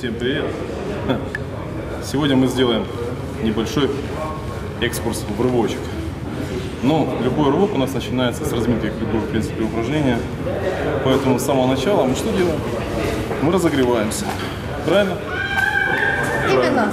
Всем привет! Сегодня мы сделаем небольшой экскурс в рывочек. Но любой рывок у нас начинается с разминки, как любое, в принципе, упражнение. Поэтому с самого начала мы что делаем? Мы разогреваемся. Правильно? Именно.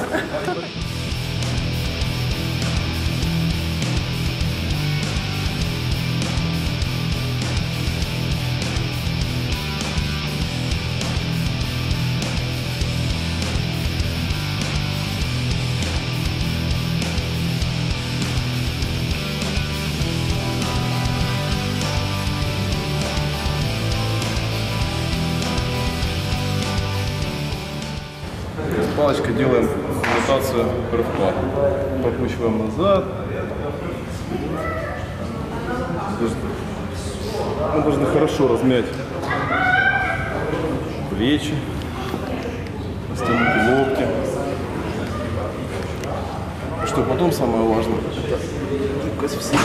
С палочкой делаем ротацию рывка. Прокручиваем назад. Мы должны хорошо размять плечи, растянуть локти. Что потом самое важное, это всей.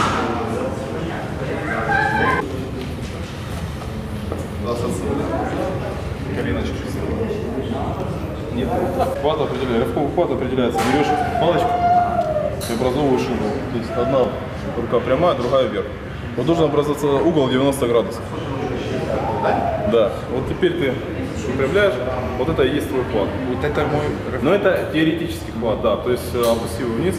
Нет. Хват определяется, рывковый хват определяется. Берешь палочку и образовываешь угол. То есть одна рука прямая, другая вверх. Вот должен образоваться угол 90 градусов. Да. Вот теперь ты выпрямляешь, вот это и есть твой хват. Вот это мой Но это теоретический хват, да. То есть э, опусти его вниз.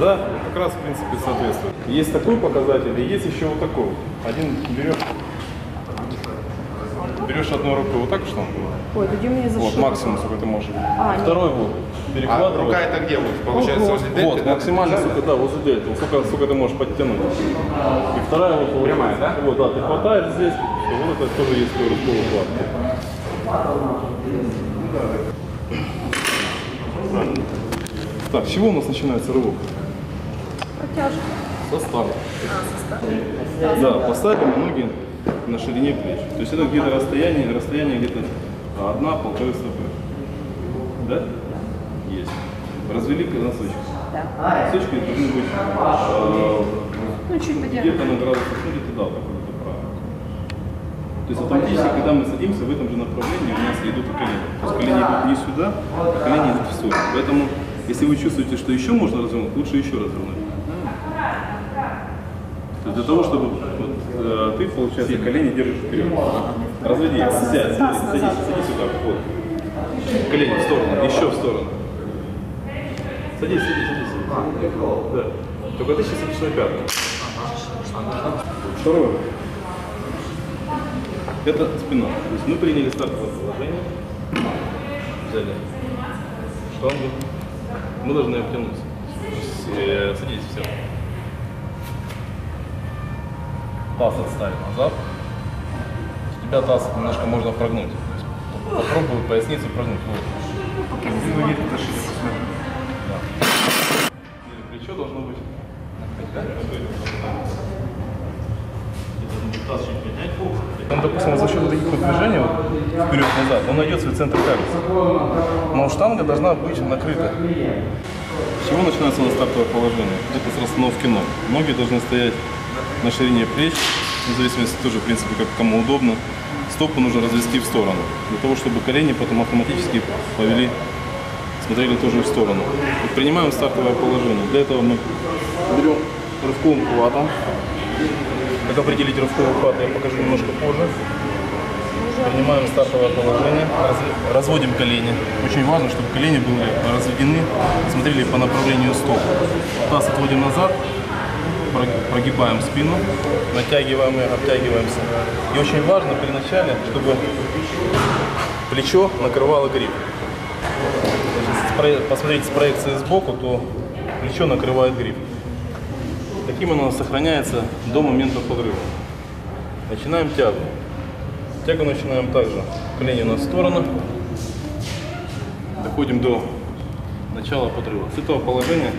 Да, как раз в принципе соответствует. Есть такой показатель, и есть еще вот такой. Один берешь, берешь одной рукой вот так что Ой, тоді мені за вот, що? максимум, сколько ты можешь. А, нет. Второй вот. А Перехватываешь. рука это где будет? Получается, возле дельты, Вот, да? максимально, сколько, да, возле дельты. Сколько, сколько ты можешь подтянуть. И вторая вот получается. Прямая, да? Вот, да, ты хватаешь здесь, и вот это тоже есть твой рывковый хват. Так, с чего у нас начинается рывок? Протяжка. Со старта. А, со Да, поставили ноги на ширине плеч. То есть это где-то расстояние, расстояние где-то одна-полторы стопы. Да? Есть. Развели носочки. Да. Носочки должны быть э, Ну, где-то на градусах, ну где-то да, так вот, это правильно. То есть автоматически, когда мы садимся в этом же направлении, у нас идут и колени. То есть колени идут не сюда, а колени идут в сторону. Поэтому, если вы чувствуете, что еще можно развернуть, лучше еще развернуть. То есть для того, чтобы вот, э, ты, получается, колени держишь вперед. Разведи, сядь, садись, садись, садись сюда, вот. Колени в сторону, еще в сторону. Садись, садись, садись. Да. Только ты сейчас на пятку. Второе. Это спина. То есть мы приняли стартовое положение, взяли штангу, мы должны обтянуться. Э, Садись, все. Таз отставить назад. У тебя таз немножко можно прогнуть. Попробуй поясницу прогнуть. Вот. Да. Плечо должно быть. Он, допустим, за счет таких вот движений вот, вперед-назад, он найдет свой центр тягости. Но штанга должна быть накрыта. С чего начинается на стартовое положение? Это с расстановки ног. Ноги должны стоять на ширине плеч, в зависимости тоже, в принципе, как кому удобно. Стопы нужно развести в сторону, для того, чтобы колени потом автоматически повели, смотрели тоже в сторону. Вот принимаем стартовое положение. Для этого мы берем рывковым хватом. Как определить рывковый хват, я покажу немножко позже. Принимаем стартовое положение, раз- разводим колени. Очень важно, чтобы колени были разведены, смотрели по направлению стоп. Таз отводим назад, прогибаем спину, натягиваем и обтягиваемся. И очень важно при начале, чтобы плечо накрывало гриф. Если посмотреть с проекции сбоку, то плечо накрывает гриф. Таким оно сохраняется до момента подрыва. Начинаем тягу. Тягу начинаем также. Колени на сторону. Доходим до начала подрыва. С этого положения,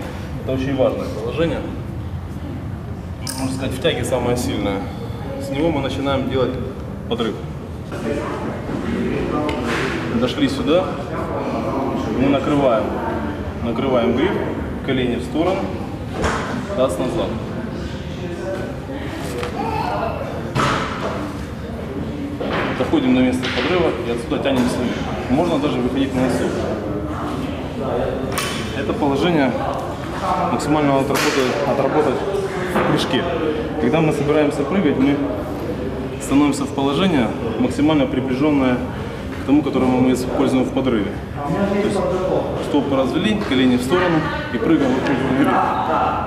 это очень важное положение, можно сказать, в тяге самое сильное. С него мы начинаем делать подрыв. Дошли сюда, мы накрываем, накрываем гриф, колени в сторону, таз назад. Доходим до места подрыва и отсюда тянемся вверх. можно даже выходить на носок. Это положение максимально отработать, отработать в прыжке. Когда мы собираемся прыгать, мы становимся в положение максимально приближенное к тому, которое мы используем в подрыве. То есть стопы развели, колени в сторону и прыгаем вокруг вверх.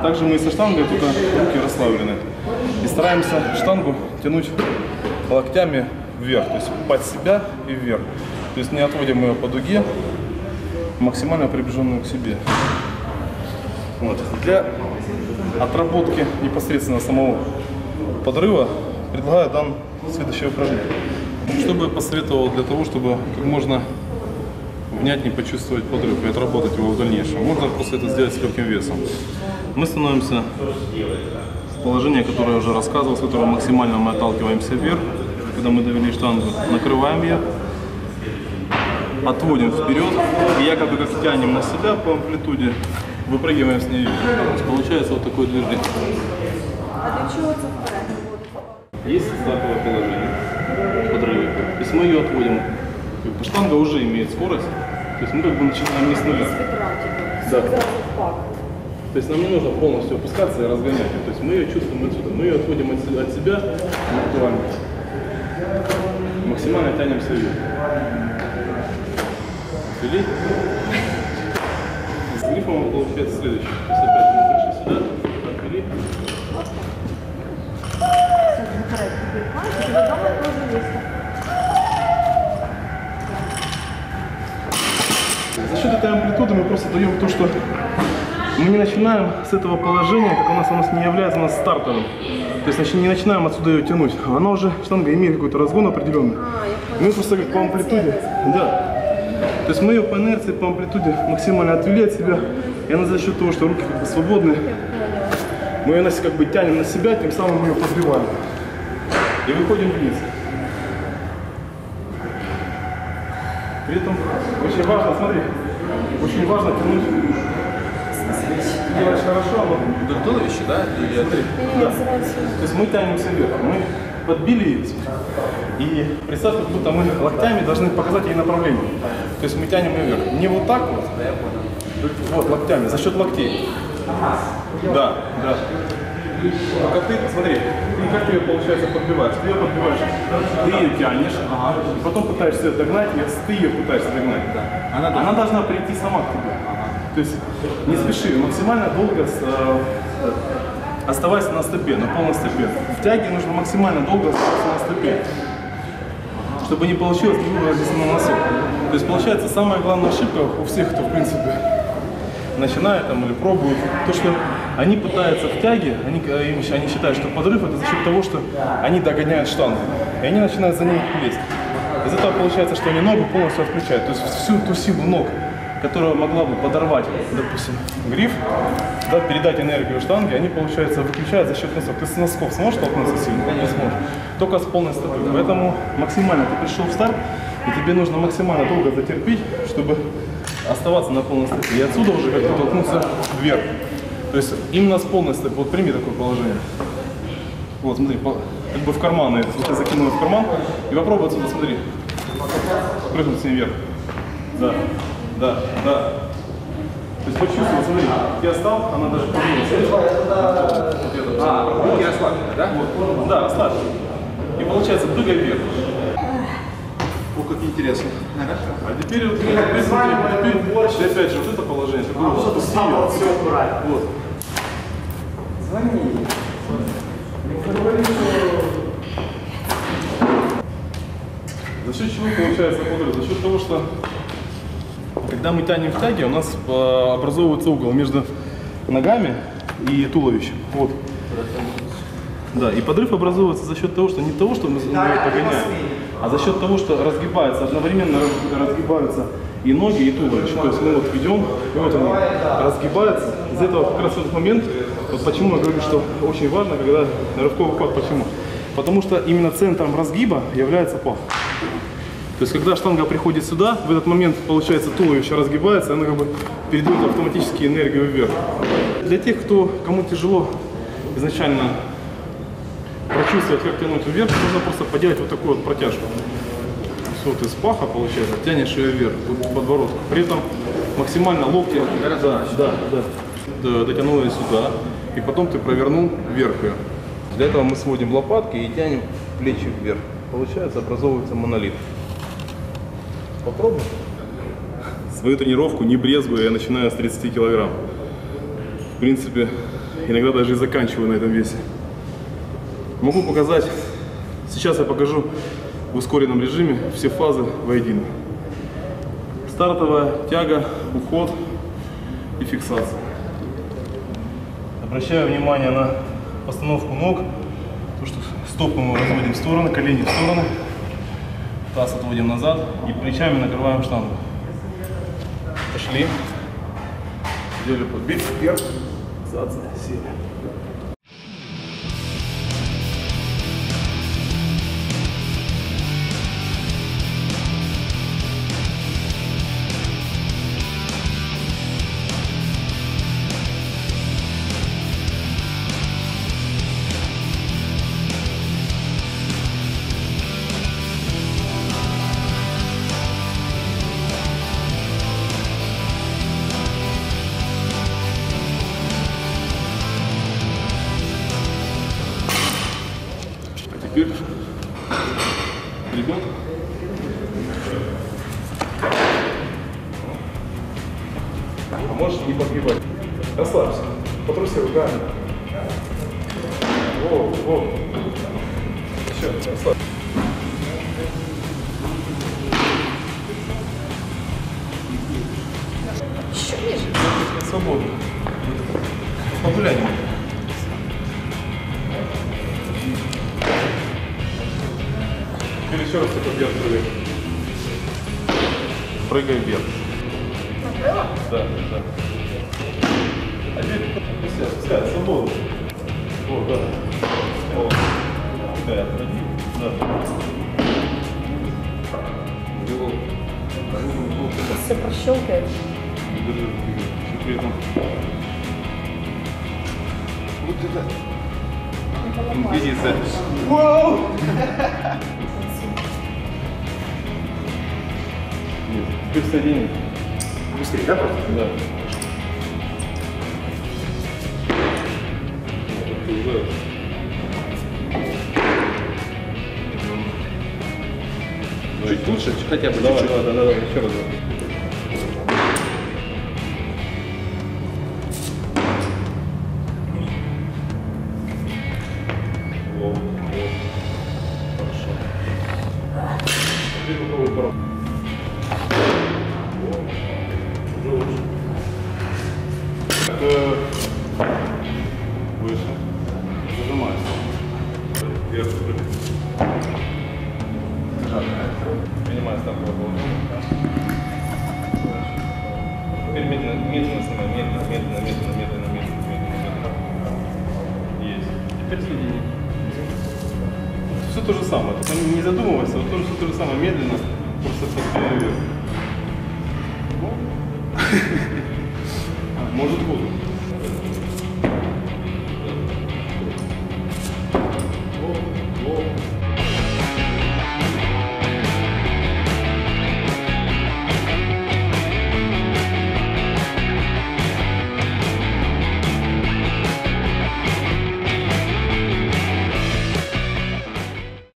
Также мы со штангой только руки расслаблены. И стараемся штангу тянуть локтями вверх, то есть под себя и вверх. То есть не отводим ее по дуге, максимально приближенную к себе. Вот. Для отработки непосредственно самого подрыва предлагаю дан следующее упражнение. Что бы я посоветовал для того, чтобы как можно внятнее почувствовать подрыв и отработать его в дальнейшем? Можно просто это сделать с легким весом. Мы становимся в положение, которое я уже рассказывал, с которого максимально мы отталкиваемся вверх, когда мы довели штангу, накрываем ее, отводим вперед и якобы как тянем на себя по амплитуде, выпрыгиваем с нее. Получается вот такое движение. А для чего? Есть стартовое положение в подрыве. То есть мы ее отводим. Как бы Штанга уже имеет скорость. То есть мы как бы начинаем не с нуля. Да. То есть нам не нужно полностью опускаться и разгонять. ее. То есть мы ее чувствуем отсюда. Мы ее отводим от се- от себя максимально. Максимально тянемся вверх. Ввели. С грифом получается следующее. То есть опять мы пришли сюда, отвели. Вперед підіймаєш, і відомо дуже вісно. За счет этой амплитуды мы просто даем то, что мы не начинаем с этого положения, как у нас оно не является у нас стартовым. То есть значит, не начинаем отсюда ее тянуть. Она уже, штанга имеет какой-то разгон определенный. А, я И мы просто как по амплитуде, да. То есть мы ее по инерции, по амплитуде максимально отвели от себя. И она за счет того, что руки как бы свободны, мы ее как бы тянем на себя, тем самым мы ее подбиваем. И выходим вниз. При этом очень важно, смотри, очень важно тянуть. Делаешь хорошо, но Вдоль туловища, да? Или от- да. То есть мы тянемся вверх. Мы подбили ее. И представь, как будто мы локтями должны показать ей направление. То есть мы тянем ее вверх. Не вот так вот. Вот, локтями, за счет локтей. Да, да. Только ты, смотри, ты как ее, получается, подбиваешь? Ты ее подбиваешь, ты ее тянешь, и потом пытаешься ее догнать, и ты ее пытаешься догнать. Она Она, должна прийти сама к тебе. То есть не спеши, максимально долго с- э, оставайся на стопе, на полной стопе. В тяге нужно максимально долго оставаться на стопе, чтобы не получилось не вывалиться на носок. То есть получается самая главная ошибка у всех, кто в принципе начинает там или пробует, то что они пытаются в тяге, они, э, они считают, что подрыв это за счет того, что они догоняют штангу, и они начинают за ней лезть. Из этого получается, что они ногу полностью отключают, то есть всю ту силу ног, которая могла бы подорвать, допустим, гриф, да, передать энергию штанге, они, получается, выключают за счет носок. Ты с носков сможешь толкнуться сильно? Не сможешь. Только с полной стопы. Поэтому максимально ты пришел в старт, и тебе нужно максимально долго затерпеть, чтобы оставаться на полной стопе. И отсюда уже как бы толкнуться вверх. То есть именно с полной стопы. Вот прими такое положение. Вот, смотри, как бы в карман. ты закинул в карман и попробуй отсюда, смотри. Прыгнуть с ней вверх. Да, да, да. То есть почувствовал, смотри, я стал, она даже? Вот это. А, руки расслаблены, да? Вот. Да, расслабься. И получается, прыгай вверх. О, как интересно. А теперь вот, теперь, опять же, вот это положение, ты голову спусти её. Вот. За счет чего получается подрыв? За счет того, что когда мы тянем в тяге, у нас э, образовывается угол между ногами и туловищем. Вот. Да, и подрыв образуется за счет того, что не того, что мы погоняем, а за счет того, что разгибается, одновременно раз- разгибаются и ноги, и туловище. То есть мы вот ведем, и вот они разгибаются. Из этого как раз этот момент, вот почему я говорю, что очень важно, когда рывковый пах, почему? Потому что именно центром разгиба является пах. То есть, когда штанга приходит сюда, в этот момент, получается, туловище разгибается, и оно как бы передает автоматически энергию вверх. Для тех, кто, кому тяжело изначально прочувствовать, как тянуть вверх, нужно просто поделать вот такую вот протяжку. вот из паха, получается, тянешь ее вверх, вот к подбородку. При этом максимально локти да, да, да, д- дотянули сюда, и потом ты провернул вверх ее. Для этого мы сводим лопатки и тянем плечи вверх. Получается, образовывается монолит. Попробуем. Свою тренировку не брезгую, я начинаю с 30 килограмм. В принципе, иногда даже и заканчиваю на этом весе. Могу показать, сейчас я покажу в ускоренном режиме все фазы воедино. Стартовая тяга, уход и фиксация. Обращаю внимание на постановку ног, то что стопы мы разводим в стороны, колени в стороны, таз отводим назад и плечами накрываем штангу. Пошли. Сделали подбит вверх, зад, сели. Теперь ребят. А можешь не подгибать. Расслабься. Потруси руками. Во, во. Еще, расслабься. Що ніж? Свободно. Погуляй. Теперь еще раз только вверх прыгай. Прыгай вверх. Накрила? Да, да. А теперь пускай, пускай, свободно. О, да. О. Да, отходи. Да. Делал. Все прощелкает. Держи, еще при этом. Вот это. Инквизиция. Вау! Соедини. Быстрее, да, просто? Да. Чуть лучше, хотя бы Давай, чуть-чуть. давай, давай, давай, еще раз. Так, э, выше. Зажимайся. Вверх стартовое положение. Теперь медленно, медленно снимай, медленно, медленно, медленно, медленно, медленно, медленно, медленно. Есть. Теперь соедини. Все то же самое, только не задумывайся, вот тоже все то же самое, медленно, просто подпили вверх. Ну. Может.